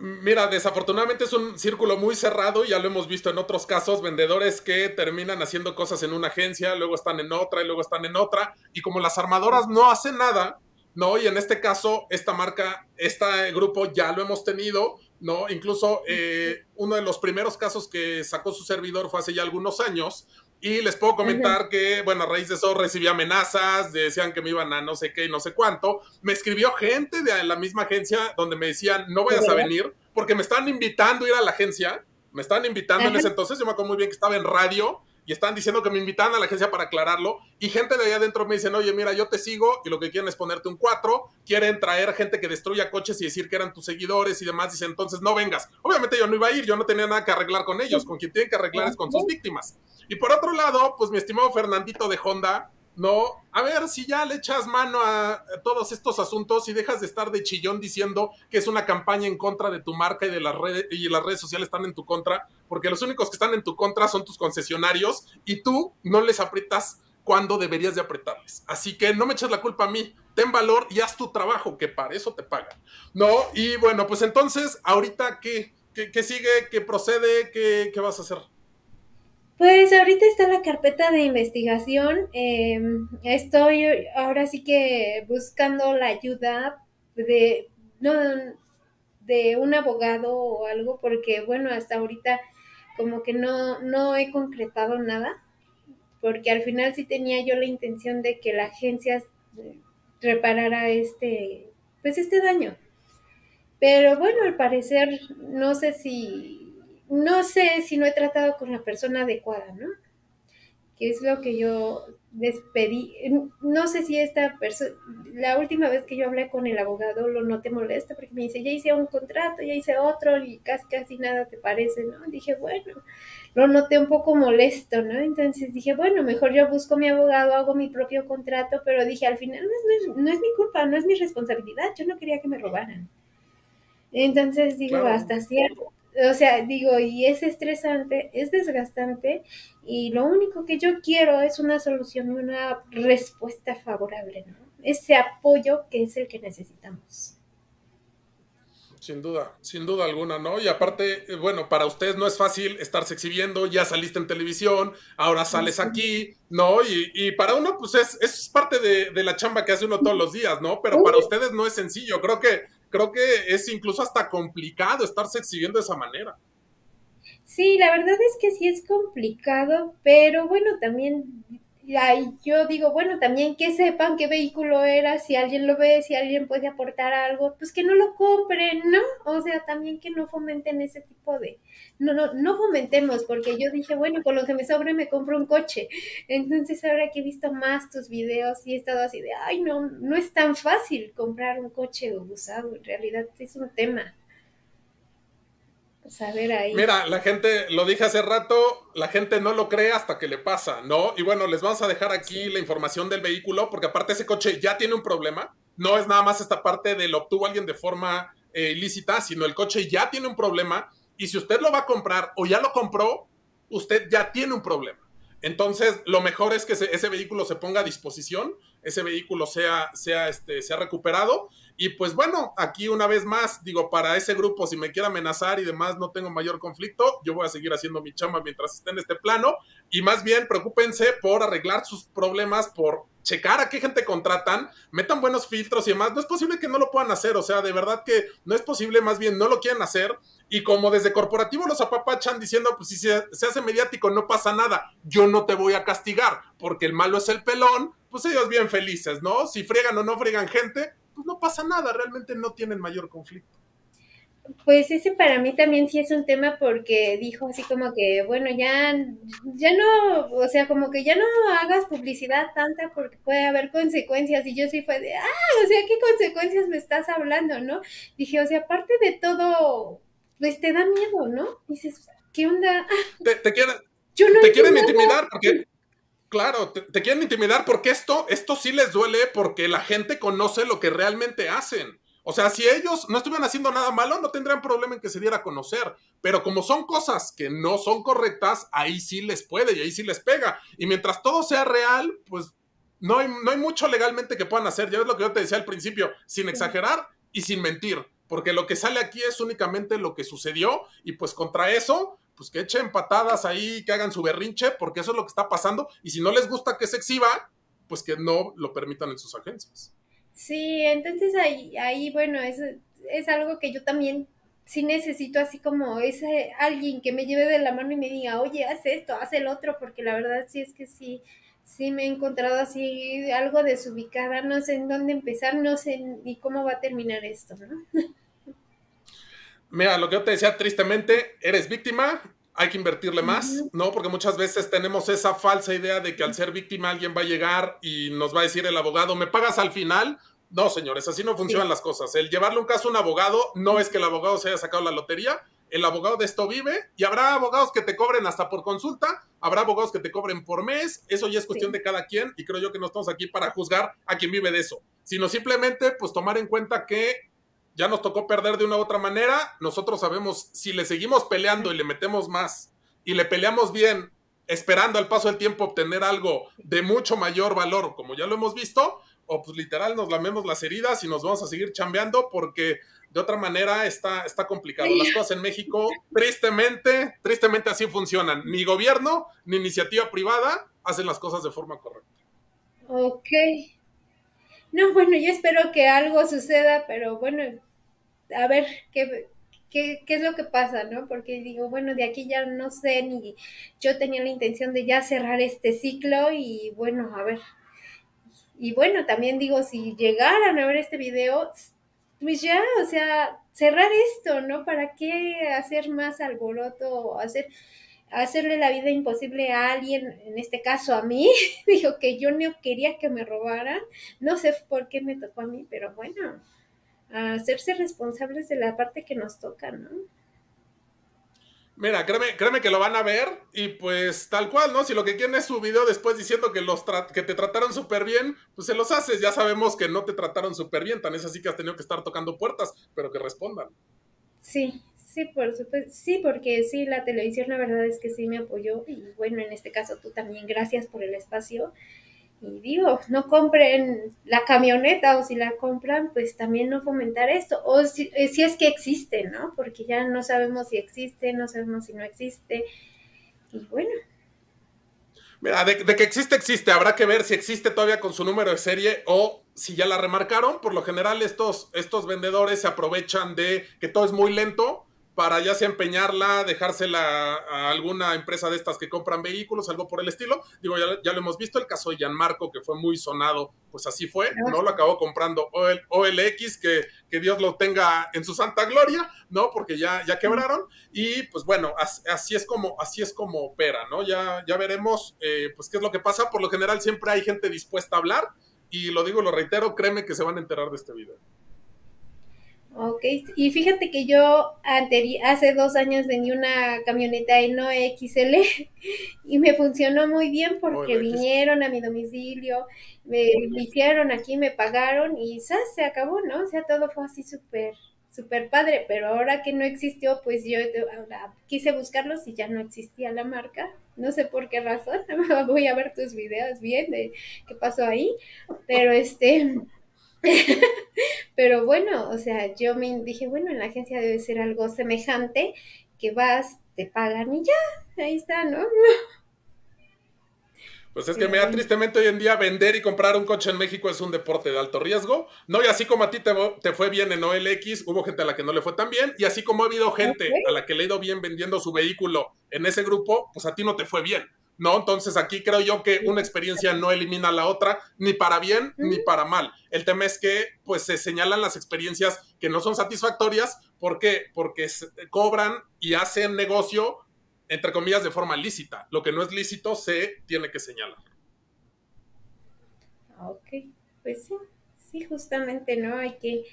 Mira, desafortunadamente es un círculo muy cerrado, ya lo hemos visto en otros casos, vendedores que terminan haciendo cosas en una agencia, luego están en otra y luego están en otra, y como las armadoras no hacen nada, ¿no? Y en este caso, esta marca, este grupo ya lo hemos tenido, ¿no? Incluso eh, uno de los primeros casos que sacó su servidor fue hace ya algunos años, Y les puedo comentar que, bueno, a raíz de eso recibí amenazas, decían que me iban a no sé qué y no sé cuánto. Me escribió gente de la misma agencia donde me decían, no vayas a venir, porque me estaban invitando a ir a la agencia. Me estaban invitando en ese entonces, yo me acuerdo muy bien que estaba en radio y están diciendo que me invitan a la agencia para aclararlo y gente de allá adentro me dicen, oye, mira, yo te sigo y lo que quieren es ponerte un 4, quieren traer gente que destruya coches y decir que eran tus seguidores y demás, dicen, entonces no vengas. Obviamente yo no iba a ir, yo no tenía nada que arreglar con ellos, con quien tienen que arreglar es con sus víctimas. Y por otro lado, pues mi estimado Fernandito de Honda, no, a ver si ya le echas mano a, todos estos asuntos y dejas de estar de chillón diciendo que es una campaña en contra de tu marca y de las redes y las redes sociales están en tu contra, porque los únicos que están en tu contra son tus concesionarios y tú no les aprietas cuando deberías de apretarles. Así que no me eches la culpa a mí, ten valor y haz tu trabajo, que para eso te pagan. No, y bueno, pues entonces, ahorita qué, qué, sigue, qué procede, qué, qué vas a hacer. Pues ahorita está la carpeta de investigación. Em, estoy ahora sí que buscando la ayuda de, no, de un abogado o algo, porque bueno, hasta ahorita como que no, no he concretado nada, porque al final sí tenía yo la intención de que la agencia reparara este, pues este daño. Pero bueno, al parecer, no sé si no sé si no he tratado con la persona adecuada, ¿no? Que es lo que yo despedí. No sé si esta persona, la última vez que yo hablé con el abogado lo noté molesto porque me dice, ya hice un contrato, ya hice otro y casi, casi nada te parece, ¿no? Dije, bueno, lo noté un poco molesto, ¿no? Entonces dije, bueno, mejor yo busco mi abogado, hago mi propio contrato, pero dije, al final no es, no es, mi culpa, no es mi responsabilidad, yo no quería que me robaran. Entonces digo, hasta cierto o sea, digo, y es estresante, es desgastante, y lo único que yo quiero es una solución una respuesta favorable, ¿no? Ese apoyo que es el que necesitamos. Sin duda, sin duda alguna, ¿no? Y aparte, eh, bueno, para ustedes no es fácil estarse exhibiendo, ya saliste en televisión, ahora sales aquí, ¿no? Y, y para uno, pues es, es parte de, de, la chamba que hace uno todos los días, ¿no? Pero para ustedes no es sencillo. Creo que creo que es incluso hasta complicado estarse exhibiendo de esa manera. Sí, la verdad es que sí es complicado, pero bueno, también yo digo, bueno, también que sepan qué vehículo era, si alguien lo ve, si alguien puede aportar algo, pues que no lo compren, ¿no? O sea, también que no fomenten ese tipo de, no, no, no fomentemos, porque yo dije, bueno, con lo que me sobre me compro un coche. Entonces ahora que he visto más tus videos y he estado así de, ay, no, no es tan fácil comprar un coche usado, en realidad es un tema. Mira, la gente, lo dije hace rato, la gente no lo cree hasta que le pasa, ¿no? Y bueno, les vamos a dejar aquí la información del vehículo, porque aparte ese coche ya tiene un problema. No es nada más esta parte de lo obtuvo alguien de forma eh, ilícita, sino el coche ya tiene un problema. Y si usted lo va a comprar o ya lo compró, usted ya tiene un problema. Entonces, lo mejor es que ese vehículo se ponga a disposición, ese vehículo sea, sea, este, sea recuperado y pues bueno, aquí una vez más, digo, para ese grupo, si me quiere amenazar y demás, no tengo mayor conflicto, yo voy a seguir haciendo mi chamba mientras esté en este plano. Y más bien, preocúpense por arreglar sus problemas, por checar a qué gente contratan, metan buenos filtros y demás. No es posible que no lo puedan hacer, o sea, de verdad que no es posible, más bien no lo quieren hacer. Y como desde corporativo los apapachan diciendo, pues si se, se hace mediático no pasa nada, yo no te voy a castigar, porque el malo es el pelón, pues ellos bien felices, ¿no? Si friegan o no friegan gente, pues no pasa nada, realmente no tienen mayor conflicto. Pues ese para mí también sí es un tema porque dijo así como que, bueno, ya, ya no, o sea, como que ya no hagas publicidad tanta porque puede haber consecuencias. Y yo sí fue de, ah, o sea, ¿qué consecuencias me estás hablando, no? Dije, o sea, aparte de todo, pues te da miedo, ¿no? Dices, ¿qué onda? Te, quieren, te quieren intimidar porque Claro, te, quieren intimidar porque esto, esto sí les duele porque la gente conoce lo que realmente hacen. O sea, si ellos no estuvieran haciendo nada malo, no tendrían problema en que se diera a conocer. Pero como son cosas que no son correctas, ahí sí les puede y ahí sí les pega. Y mientras todo sea real, pues no hay, no hay mucho legalmente que puedan hacer. Ya es lo que yo te decía al principio, sin exagerar y sin mentir. Porque lo que sale aquí es únicamente lo que sucedió y pues contra eso pues que echen patadas ahí, que hagan su berrinche, porque eso es lo que está pasando. Y si no les gusta que se exhiba, pues que no lo permitan en sus agencias. Sí, entonces ahí, ahí bueno, es, es algo que yo también sí necesito así como ese alguien que me lleve de la mano y me diga, oye, haz esto, haz el otro, porque la verdad sí es que sí, sí me he encontrado así algo desubicada, no sé en dónde empezar, no sé ni cómo va a terminar esto, ¿no? Mira, lo que yo te decía tristemente, eres víctima, hay que invertirle más, ¿no? Porque muchas veces tenemos esa falsa idea de que al ser víctima alguien va a llegar y nos va a decir el abogado, ¿me pagas al final? No, señores, así no funcionan las cosas. El llevarle un caso a un abogado no es que el abogado se haya sacado la lotería, el abogado de esto vive y habrá abogados que te cobren hasta por consulta, habrá abogados que te cobren por mes, eso ya es cuestión de cada quien y creo yo que no estamos aquí para juzgar a quien vive de eso, sino simplemente pues tomar en cuenta que ya nos tocó perder de una u otra manera, nosotros sabemos si le seguimos peleando y le metemos más y le peleamos bien, esperando al paso del tiempo obtener algo de mucho mayor valor, como ya lo hemos visto, o pues literal nos lamemos las heridas y nos vamos a seguir chambeando porque de otra manera está, está complicado. Las cosas en México, tristemente, tristemente así funcionan. Ni gobierno ni iniciativa privada hacen las cosas de forma correcta. Ok. No, bueno, yo espero que algo suceda, pero bueno, a ver qué, qué, qué es lo que pasa, ¿no? Porque digo, bueno, de aquí ya no sé, ni yo tenía la intención de ya cerrar este ciclo y bueno, a ver. Y bueno, también digo, si llegaran a ver este video, pues ya, o sea, cerrar esto, ¿no? ¿Para qué hacer más alboroto o hacer hacerle la vida imposible a alguien, en este caso a mí, dijo que yo no quería que me robaran, no sé por qué me tocó a mí, pero bueno, hacerse responsables de la parte que nos toca, ¿no? Mira, créeme, créeme que lo van a ver y pues tal cual, ¿no? Si lo que quieren es su video después diciendo que, los que te trataron súper bien, pues se los haces. Ya sabemos que no te trataron súper bien, tan es así que has tenido que estar tocando puertas, pero que respondan. Sí, sí, por supuesto. Sí, porque sí, la televisión la verdad es que sí me apoyó y bueno, en este caso tú también, gracias por el espacio. Y digo, no compren la camioneta o si la compran, pues también no fomentar esto. O si, eh, si es que existe, ¿no? Porque ya no sabemos si existe, no sabemos si no existe. Y bueno. Mira, de, de, que existe, existe. Habrá que ver si existe todavía con su número de serie o si ya la remarcaron. Por lo general, estos, estos vendedores se aprovechan de que todo es muy lento para ya sea empeñarla, dejársela a alguna empresa de estas que compran vehículos, algo por el estilo. Digo, ya, lo hemos visto, el caso de Gianmarco, que fue muy sonado, pues así fue, ¿no? Lo acabó comprando OLX, que, que Dios lo tenga en su santa gloria, ¿no? Porque ya, ya quebraron. Y pues bueno, así, es como, así es como opera, ¿no? Ya, ya veremos, eh, pues qué es lo que pasa. Por lo general siempre hay gente dispuesta a hablar. Y lo digo, lo reitero, créeme que se van a enterar de este video. Ok, y fíjate que yo hace dos años vendí una camioneta Eno XL y me funcionó muy bien porque vinieron a mi domicilio, me hicieron aquí, me pagaron y ¿sabes? se acabó, ¿no? O sea, todo fue así súper, súper padre, pero ahora que no existió, pues yo quise buscarlos y ya no existía la marca, no sé por qué razón, voy a ver tus videos bien de qué pasó ahí, pero este... Pero bueno, o sea, yo me dije, bueno, en la agencia debe ser algo semejante, que vas, te pagan y ya, ahí está, ¿no? Pues es que me da tristemente hoy en día vender y comprar un coche en México es un deporte de alto riesgo. No, y así como a ti te, fue bien en OLX, hubo gente a la que no le fue tan bien. Y así como ha habido gente a la que le ha ido bien vendiendo su vehículo en ese grupo, pues a ti no te fue bien. ¿No? Entonces aquí creo yo que una experiencia no elimina la otra, ni para bien ni para mal. El tema es que pues se señalan las experiencias que no son satisfactorias, ¿por qué? Porque cobran y hacen negocio, entre comillas, de forma lícita. Lo que no es lícito se tiene que señalar. Ok, pues sí, sí, justamente, ¿no? Hay que...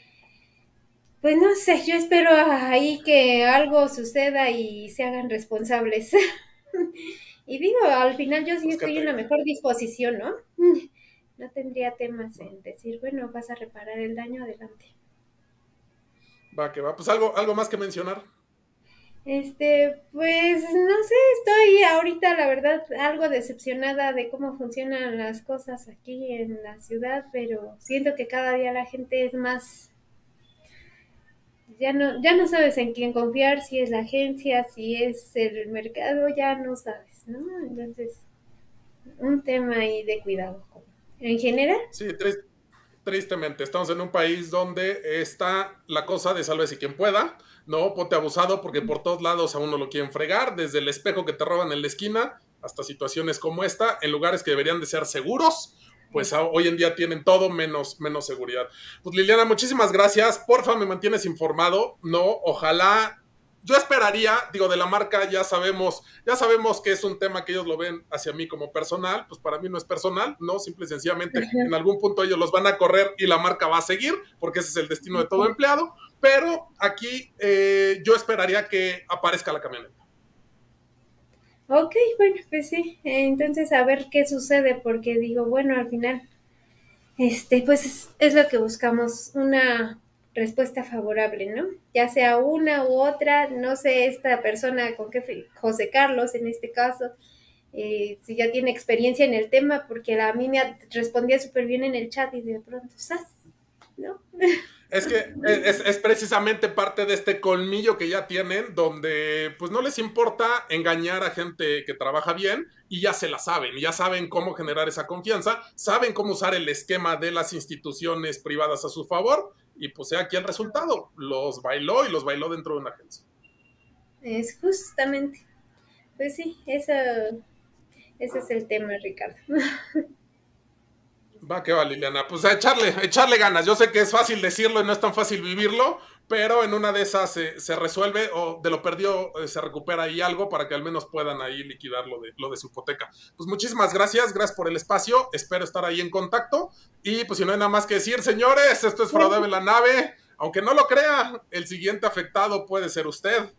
Pues no sé, yo espero ahí que algo suceda y se hagan responsables. Y digo, al final yo sí estoy en la mejor disposición, ¿no? No tendría temas en decir, bueno, vas a reparar el daño adelante. Va, que va. Pues algo, algo más que mencionar. Este, pues no sé, estoy ahorita, la verdad, algo decepcionada de cómo funcionan las cosas aquí en la ciudad, pero siento que cada día la gente es más ya no, ya no sabes en quién confiar, si es la agencia, si es el mercado, ya no sabes, ¿no? Entonces, un tema ahí de cuidado. En general. Sí, tristemente, estamos en un país donde está la cosa de sálvese quien pueda, no, ponte abusado porque por todos lados a uno lo quieren fregar, desde el espejo que te roban en la esquina hasta situaciones como esta, en lugares que deberían de ser seguros, pues hoy en día tienen todo menos, menos seguridad. Pues Liliana, muchísimas gracias. Porfa, me mantienes informado. No, ojalá. Yo esperaría, digo, de la marca ya sabemos, ya sabemos que es un tema que ellos lo ven hacia mí como personal, pues para mí no es personal, no, simple y sencillamente en algún punto ellos los van a correr y la marca va a seguir, porque ese es el destino de todo empleado, pero aquí eh, yo esperaría que aparezca la camioneta. Ok, bueno, pues sí, entonces a ver qué sucede, porque digo, bueno, al final, este, pues es, lo que buscamos, una respuesta favorable, ¿no? Ya sea una u otra, no sé esta persona con qué, José Carlos en este caso, eh, si ya tiene experiencia en el tema, porque a mí me respondía súper bien en el chat y de pronto, ¿sabes? ¿No? Es que es, precisamente parte de este colmillo que ya tienen, donde pues no les importa engañar a gente que trabaja bien y ya se la saben, ya saben cómo generar esa confianza, saben cómo usar el esquema de las instituciones privadas a su favor y pues aquí el resultado, los bailó y los bailó dentro de una agencia. Es justamente, pues sí, eso, ese es el tema, Ricardo. Va que va, Liliana. Pues a echarle, echarle ganas. Yo sé que es fácil decirlo y no es tan fácil vivirlo, pero en una de esas se, resuelve o de lo perdió eh, se recupera ahí algo para que al menos puedan ahí liquidar lo de, lo de su hipoteca. Pues muchísimas gracias, gracias por el espacio. Espero estar ahí en contacto. Y pues si no hay nada más que decir, señores, esto es Fraude de la Nave. Aunque no lo crea, el siguiente afectado puede ser usted.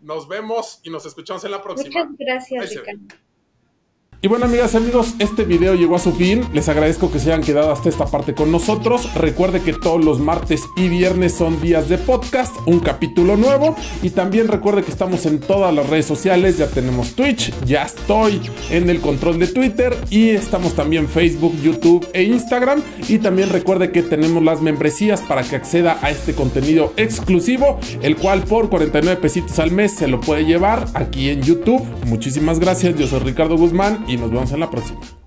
Nos vemos y nos escuchamos en la próxima. Muchas gracias, Ricardo. Y bueno, amigas y amigos, este video llegó a su fin. Les agradezco que se hayan quedado hasta esta parte con nosotros. Recuerde que todos los martes y viernes son días de podcast, un capítulo nuevo. Y también recuerde que estamos en todas las redes sociales. Ya tenemos Twitch, ya estoy en el control de Twitter y estamos también Facebook, YouTube e Instagram. Y también recuerde que tenemos las membresías para que acceda a este contenido exclusivo, el cual por 49 pesitos al mes se lo puede llevar aquí en YouTube. Muchísimas gracias. Yo soy Ricardo Guzmán y nos vemos en la próxima.